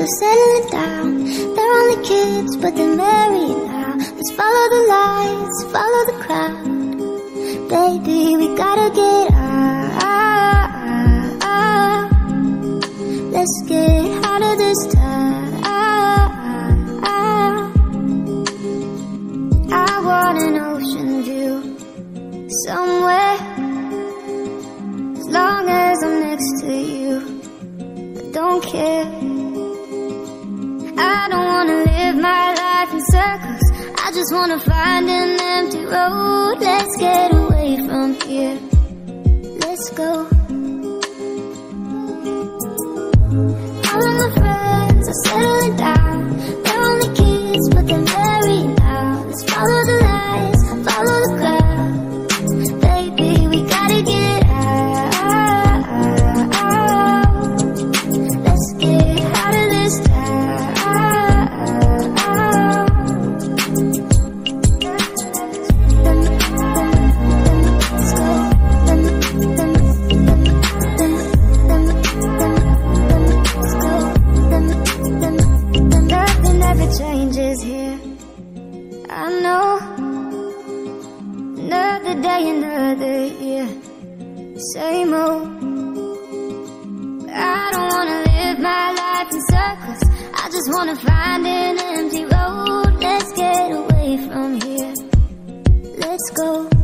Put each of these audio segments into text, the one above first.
are settling down. They're only kids, but they're married now. Let's follow the lights, follow the crowd. Baby, we gotta get out. Let's get out of this town. I just wanna find an empty road. Let's get away from here. Let's go. All of my friends are settling down. Day, another year. Same old. I don't wanna live my life in circles. I just wanna find an empty road. Let's get away from here. Let's go.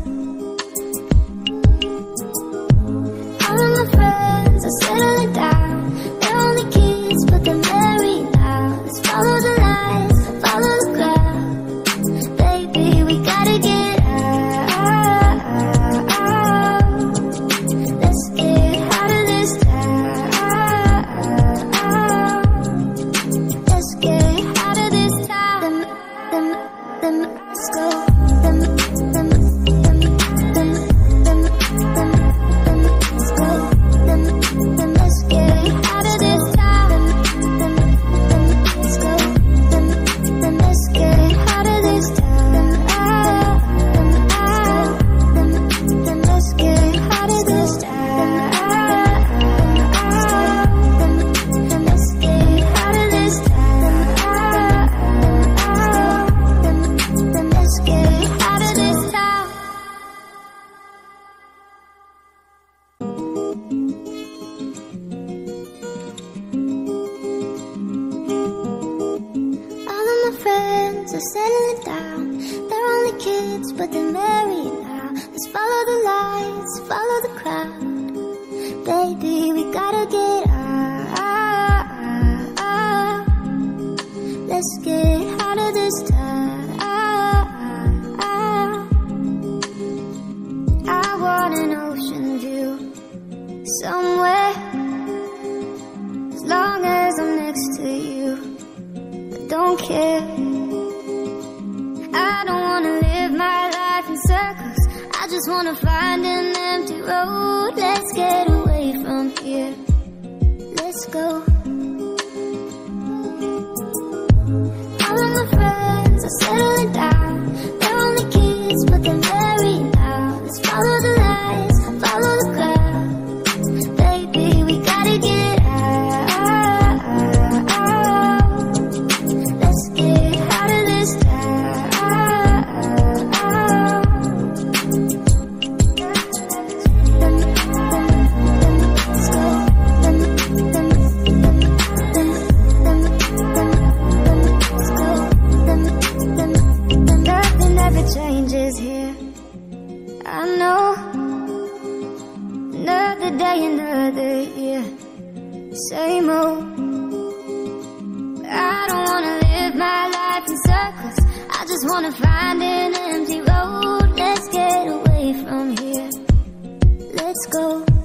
Are settling down. They're only kids, but they're married now. Let's follow the lights, follow the crowd. Baby, we gotta get out. Let's get out of this town. Just wanna find an empty road. Let's get away from here. Let's go. All of my friends are settling down. Day, another year. Same old. I don't wanna live my life in circles. I just wanna find an empty road. Let's get away from here. Let's go.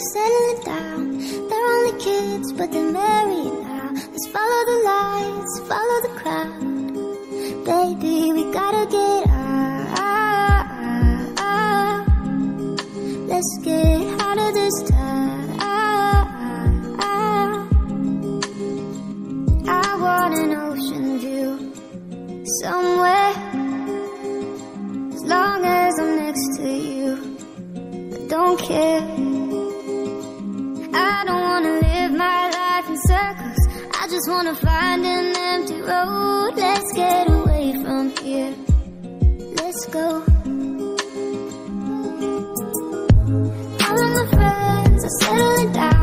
Settling down. They're only kids, but they're married now. Let's follow the lights, follow the crowd. Baby, we gotta get out. Let's get out of this town. I just wanna find an empty road. Let's get away from here. Let's go. All of my friends are settling down.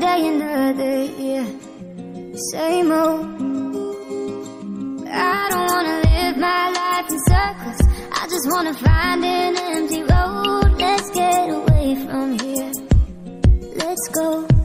Day, another year. Same old. I don't wanna live my life in circles. I just wanna find an empty road. Let's get away from here. Let's go.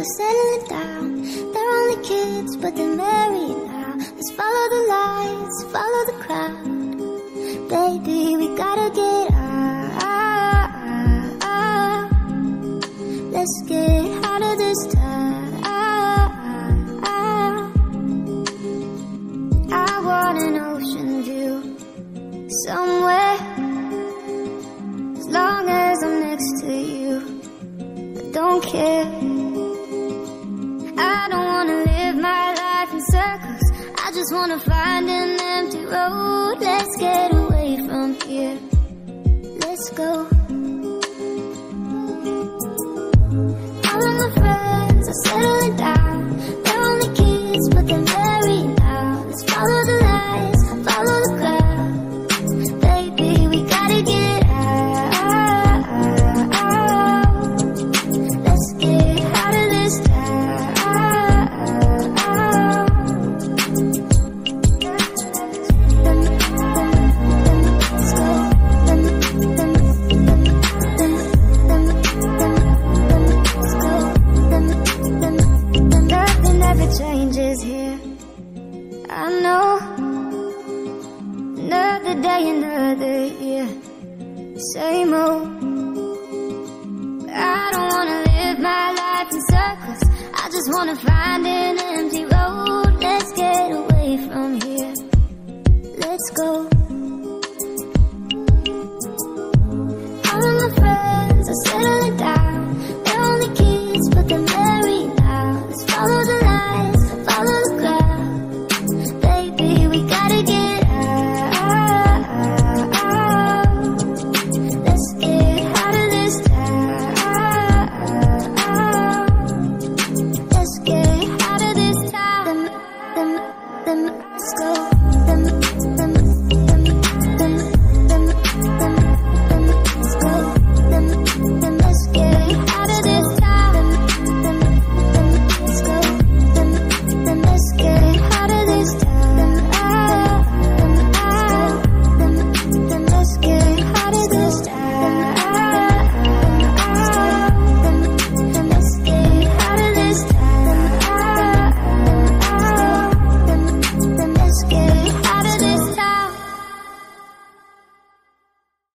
Are settling down. They're only kids, but they're married now. Let's follow the lights, follow the crowd. Baby, we gotta get out. Let's get out of this town. Just wanna find an empty road. Let's get away from here. Let's go. All of my friends are settling down. Day, another year. Same old. I don't wanna live my life in circles. I just wanna find an empty road. Let's get away from here. Let's go.